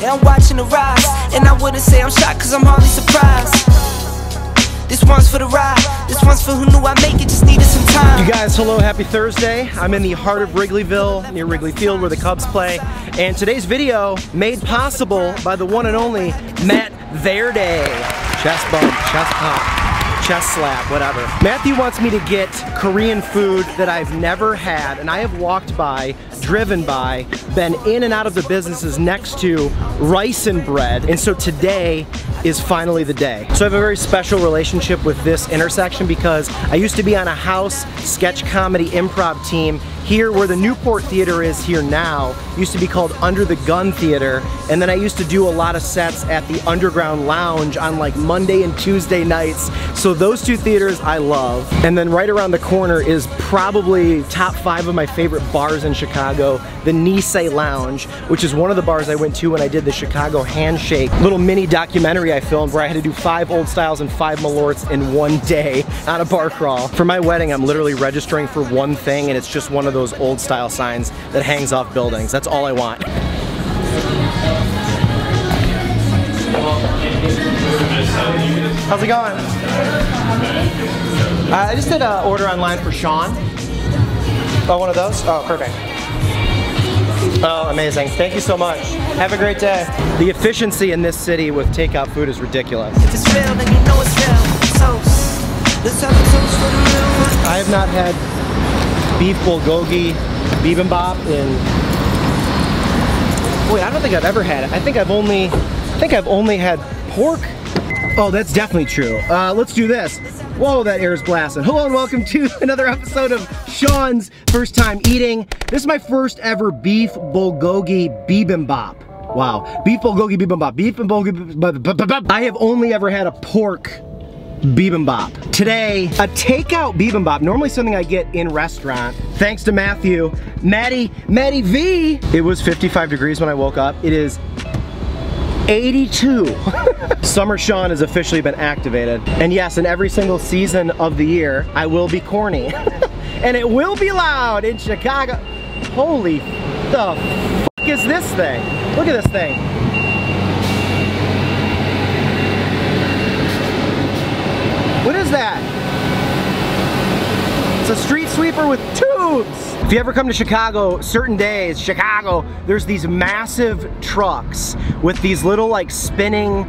Yeah, I'm watching the rise. And I wouldn't say I'm shocked, cause I'm hardly surprised. This one's for the ride. This one's for who knew I make it, just needed some time. You guys, hello, happy Thursday. I'm in the heart of Wrigleyville, near Wrigley Field, where the Cubs play. And today's video made possible by the one and only Matt Verdi. Chest bump, chest pump, chest slap, whatever. Matthew wants me to get Korean food that I've never had, and I have walked by, driven by, been in and out of the businesses next to Rice and Bread. And so today is finally the day. So I have a very special relationship with this intersection because I used to be on a house sketch comedy improv team here where the Newport Theater is here now. Used to be called Under the Gun Theater. And then I used to do a lot of sets at the Underground Lounge on like Monday and Tuesday nights. So those two theaters I love. And then right around the corner is probably top five of my favorite bars in Chicago the Nisei Lounge which is one of the bars I went to when I did the Chicago Handshake little mini documentary I filmed where I had to do five old styles and five malorts in one day on a bar crawl for my wedding I'm literally registering for one thing and it's just one of those old style signs that hangs off buildings. That's all I want. How's it going? Uh, I just did an order online for Sean. Oh, one of those? Oh, perfect. Oh, amazing. Thank you so much. Have a great day. The efficiency in this city with takeout food is ridiculous. I have not had beef bulgogi bibimbap in wait I don't think I've ever had it I think I've only I think I've only had pork oh that's definitely true uh, let's do this whoa that air is blasting hello and welcome to another episode of Sean's first time eating this is my first ever beef bulgogi bibimbap wow beef bulgogi bibimbap beef and bulgogi I have only ever had a pork bibimbap. Today, a takeout bibimbap, normally something I get in restaurant. Thanks to Matthew, Maddie, Maddie V. It was 55 degrees when I woke up. It is 82. Summer Sean has officially been activated. And yes, in every single season of the year, I will be corny. and it will be loud in Chicago. Holy the is this thing? Look at this thing. What is that? A street sweeper with tubes. If you ever come to Chicago, certain days, Chicago, there's these massive trucks with these little like spinning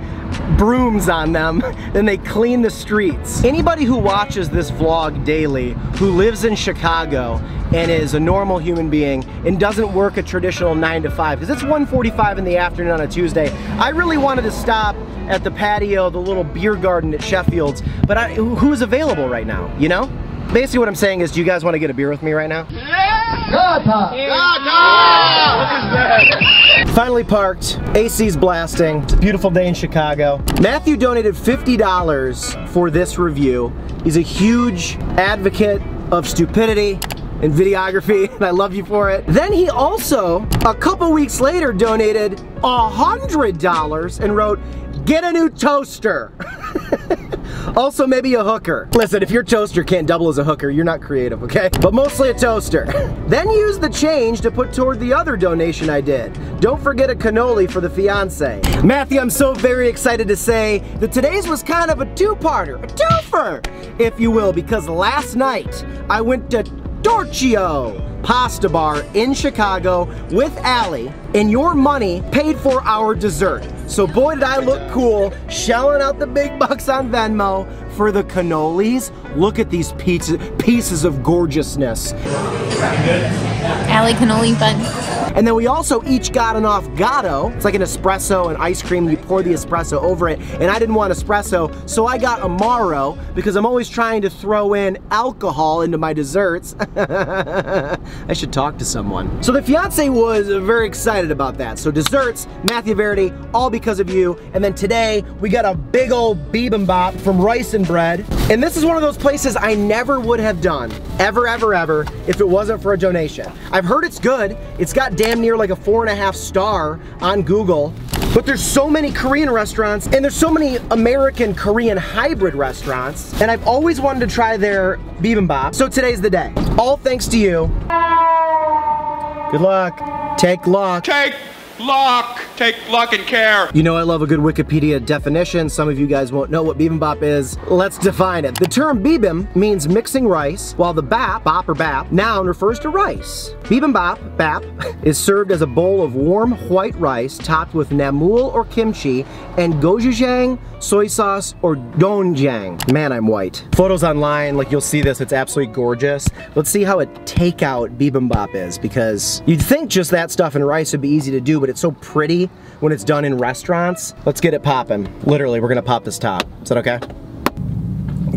brooms on them and they clean the streets. Anybody who watches this vlog daily who lives in Chicago and is a normal human being and doesn't work a traditional 9 to 5 because it's 1.45 in the afternoon on a Tuesday. I really wanted to stop at the patio, the little beer garden at Sheffield's, but I, who's available right now, you know? Basically what I'm saying is, do you guys want to get a beer with me right now? Gata! Gata! Finally parked, AC's blasting, it's a beautiful day in Chicago. Matthew donated $50 for this review. He's a huge advocate of stupidity and videography, and I love you for it. Then he also, a couple weeks later, donated $100 and wrote, Get a new toaster. also maybe a hooker. Listen, if your toaster can't double as a hooker, you're not creative, okay? But mostly a toaster. then use the change to put toward the other donation I did. Don't forget a cannoli for the fiance. Matthew, I'm so very excited to say that today's was kind of a two-parter, a twofer, if you will, because last night I went to Torchio Pasta Bar in Chicago with Allie, and your money paid for our dessert. So boy did I look cool, shelling out the big bucks on Venmo for the cannolis. Look at these pieces, pieces of gorgeousness. Allie cannoli bun. And then we also each got an Affogato. It's like an espresso and ice cream. You pour the espresso over it. And I didn't want espresso, so I got Amaro because I'm always trying to throw in alcohol into my desserts. I should talk to someone. So the fiance was very excited about that. So desserts, Matthew Verdi, all because of you. And then today, we got a big old bibimbap from Rice and Bread. And this is one of those places I never would have done, ever, ever, ever, if it wasn't for a donation. I've heard it's good. It's got damn near like a four and a half star on Google. But there's so many Korean restaurants and there's so many American Korean hybrid restaurants and I've always wanted to try their bibimbap. So today's the day. All thanks to you. Good luck. Take luck. Take luck. Take luck and care. You know I love a good Wikipedia definition. Some of you guys won't know what bibimbap is. Let's define it. The term bibim means mixing rice, while the bap, bop or bap, noun refers to rice. Bibimbap, bap, is served as a bowl of warm white rice topped with namul or kimchi and gochujang, soy sauce, or doenjang. Man, I'm white. Photos online, like you'll see this, it's absolutely gorgeous. Let's see how a takeout bibimbap is because you'd think just that stuff and rice would be easy to do, but it's so pretty when it's done in restaurants. Let's get it popping. Literally, we're gonna pop this top. Is that okay?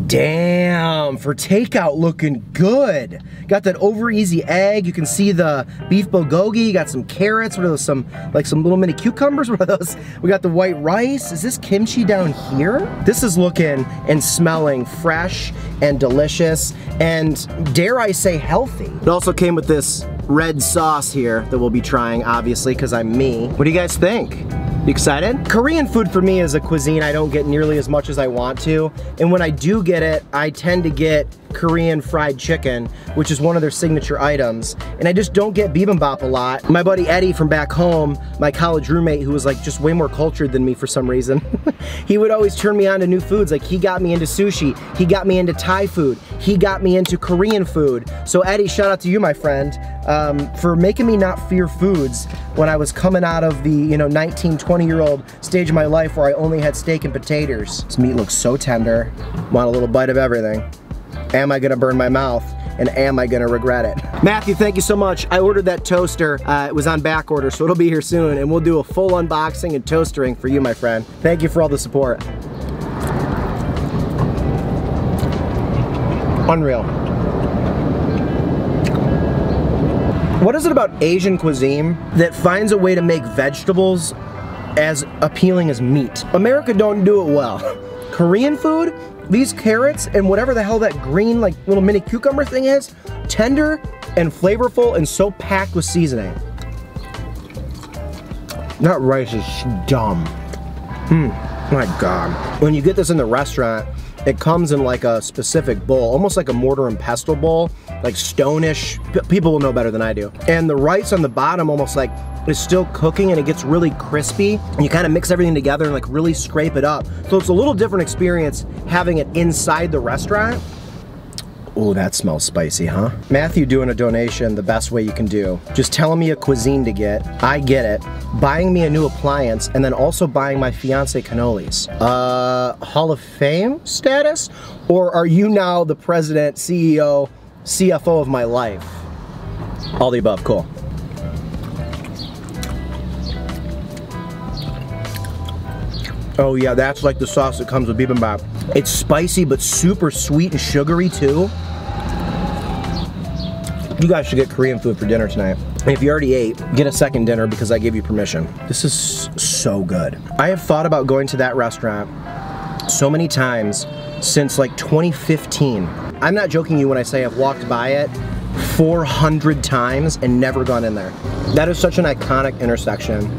Damn, for takeout looking good. Got that over easy egg. You can see the beef bulgogi. You got some carrots. What are those? Some, like some little mini cucumbers. What are those? We got the white rice. Is this kimchi down here? This is looking and smelling fresh and delicious and dare I say healthy. It also came with this red sauce here that we'll be trying, obviously, because I'm me. What do you guys think? You excited? Korean food for me is a cuisine I don't get nearly as much as I want to. And when I do get it, I tend to get Korean fried chicken, which is one of their signature items. And I just don't get bibimbap a lot. My buddy Eddie from back home, my college roommate who was like just way more cultured than me for some reason, he would always turn me on to new foods. Like he got me into sushi, he got me into Thai food, he got me into Korean food. So Eddie, shout out to you, my friend, um, for making me not fear foods when I was coming out of the, you know, 19, 20 year old stage of my life where I only had steak and potatoes. This meat looks so tender. Want a little bite of everything. Am I gonna burn my mouth? And am I gonna regret it? Matthew, thank you so much. I ordered that toaster. Uh, it was on back order, so it'll be here soon, and we'll do a full unboxing and toastering for you, my friend. Thank you for all the support. Unreal. What is it about Asian cuisine that finds a way to make vegetables as appealing as meat? America don't do it well. Korean food, these carrots and whatever the hell that green like little mini cucumber thing is, tender and flavorful and so packed with seasoning. That rice is dumb. Hmm, my God. When you get this in the restaurant, it comes in like a specific bowl, almost like a mortar and pestle bowl, like stonish. People will know better than I do. And the rice on the bottom almost like is still cooking and it gets really crispy. And you kind of mix everything together and like really scrape it up. So it's a little different experience having it inside the restaurant. Oh, that smells spicy, huh? Matthew doing a donation the best way you can do. Just telling me a cuisine to get, I get it, buying me a new appliance, and then also buying my fiance cannolis. Uh, Hall of Fame status? Or are you now the president, CEO, CFO of my life? All the above, cool. Oh yeah, that's like the sauce that comes with bibimbap. It's spicy but super sweet and sugary too. You guys should get Korean food for dinner tonight. If you already ate, get a second dinner because I gave you permission. This is so good. I have thought about going to that restaurant so many times since like 2015. I'm not joking you when I say I've walked by it 400 times and never gone in there. That is such an iconic intersection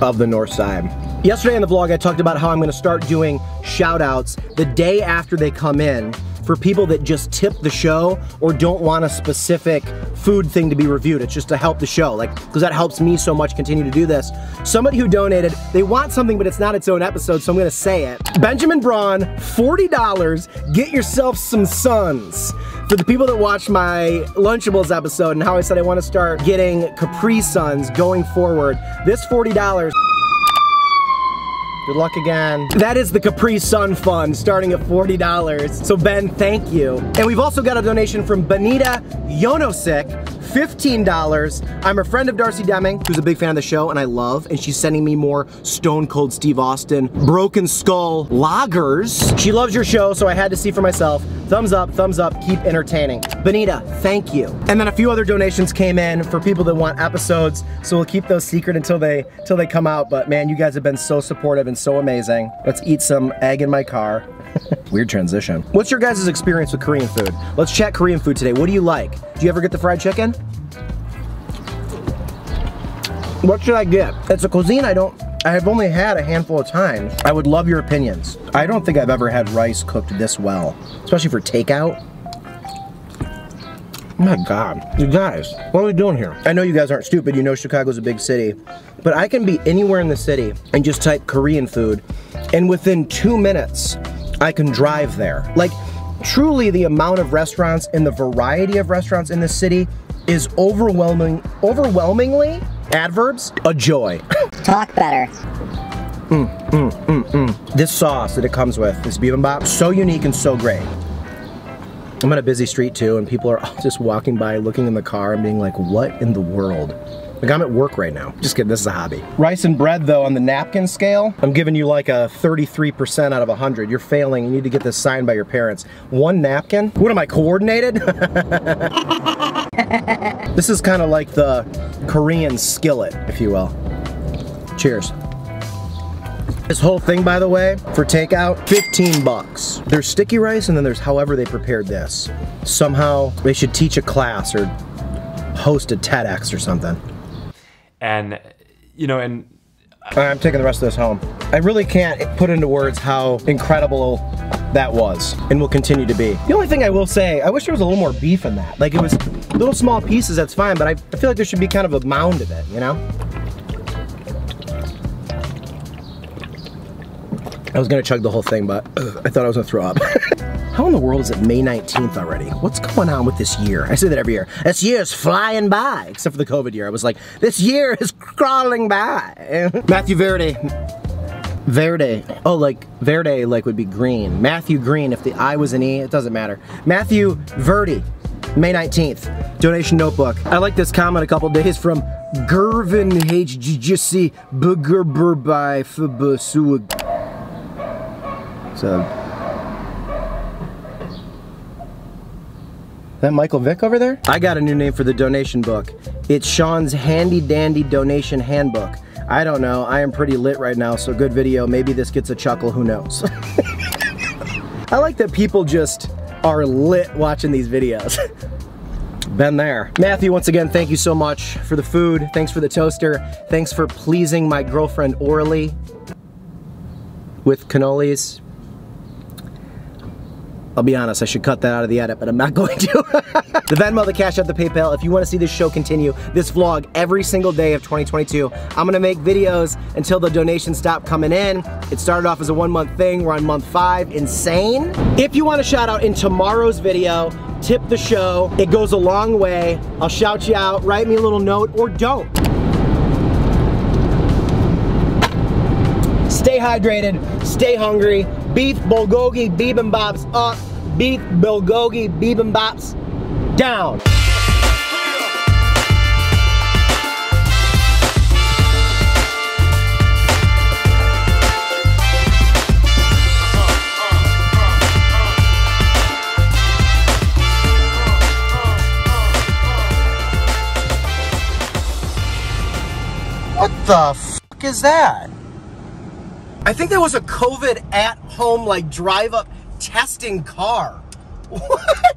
of the north side. Yesterday in the vlog I talked about how I'm gonna start doing shout outs the day after they come in for people that just tip the show or don't want a specific food thing to be reviewed. It's just to help the show, like, because that helps me so much continue to do this. Somebody who donated, they want something, but it's not its own episode, so I'm gonna say it. Benjamin Braun, $40, get yourself some suns. For the people that watched my Lunchables episode and how I said I want to start getting Capri Suns going forward, this $40 Good luck again. That is the Capri Sun Fund starting at $40. So Ben, thank you. And we've also got a donation from Benita Yonosik, $15. I'm a friend of Darcy Deming, who's a big fan of the show and I love, and she's sending me more Stone Cold Steve Austin Broken Skull lagers. She loves your show, so I had to see for myself. Thumbs up, thumbs up, keep entertaining. Benita, thank you. And then a few other donations came in for people that want episodes, so we'll keep those secret until they until they come out. But man, you guys have been so supportive and so amazing. Let's eat some egg in my car. Weird transition. What's your guys' experience with Korean food? Let's chat Korean food today. What do you like? Do you ever get the fried chicken? What should I get? It's a cuisine I don't I have only had a handful of times. I would love your opinions. I don't think I've ever had rice cooked this well, especially for takeout. Oh My God, you guys, what are we doing here? I know you guys aren't stupid. You know Chicago's a big city, but I can be anywhere in the city and just type Korean food, and within two minutes, I can drive there. Like, truly, the amount of restaurants and the variety of restaurants in this city is overwhelming, overwhelmingly adverbs a joy. Talk better. Mm, mm, mm, this sauce that it comes with, this bibimbap, so unique and so great. I'm on a busy street too, and people are all just walking by, looking in the car, and being like, what in the world? Like, I'm at work right now. Just kidding, this is a hobby. Rice and bread, though, on the napkin scale, I'm giving you like a 33% out of 100. You're failing. You need to get this signed by your parents. One napkin? What am I, coordinated? this is kind of like the Korean skillet, if you will. Cheers. This whole thing, by the way, for takeout, 15 bucks. There's sticky rice and then there's however they prepared this. Somehow they should teach a class or host a TEDx or something. and you know and I'm taking the rest of this home. I really can't put into words how incredible that was and will continue to be. The only thing I will say, I wish there was a little more beef in that. Like it was little small pieces, that's fine, but I, I feel like there should be kind of a mound of it, you know? I was gonna chug the whole thing, but ugh, I thought I was gonna throw up. How in the world is it May 19th already? What's going on with this year? I say that every year. This year is flying by, except for the COVID year. I was like, this year is crawling by. Matthew Verdi. Verde. Oh, like Verde, like would be green. Matthew Green. If the I was an E, it doesn't matter. Matthew Verdi. May 19th. Donation notebook. I like this comment a couple days from Gervin HGC Booger by Fabasuag. So. That Michael Vick over there? I got a new name for the donation book. It's Sean's handy dandy donation handbook. I don't know. I am pretty lit right now, so good video. Maybe this gets a chuckle, who knows? I like that people just are lit watching these videos. Been there. Matthew, once again, thank you so much for the food. Thanks for the toaster. Thanks for pleasing my girlfriend orally with cannolis. I'll be honest, I should cut that out of the edit, but I'm not going to. the Venmo, the Cash App, the PayPal. If you want to see this show continue, this vlog every single day of 2022, I'm gonna make videos until the donations stop coming in. It started off as a one month thing. We're on month five. Insane. If you want a shout out in tomorrow's video, tip the show. It goes a long way. I'll shout you out. Write me a little note or don't. Hydrated, stay hungry. Beef bulgogi bibimbops up. Uh, beef bulgogi bibimbops down. What the fuck is that? I think that was a COVID at home, like drive up testing car. What?